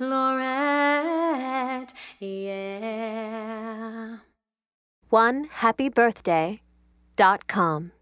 Bachelorette, yeah. One happy birthday dot com.